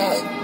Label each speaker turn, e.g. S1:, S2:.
S1: up.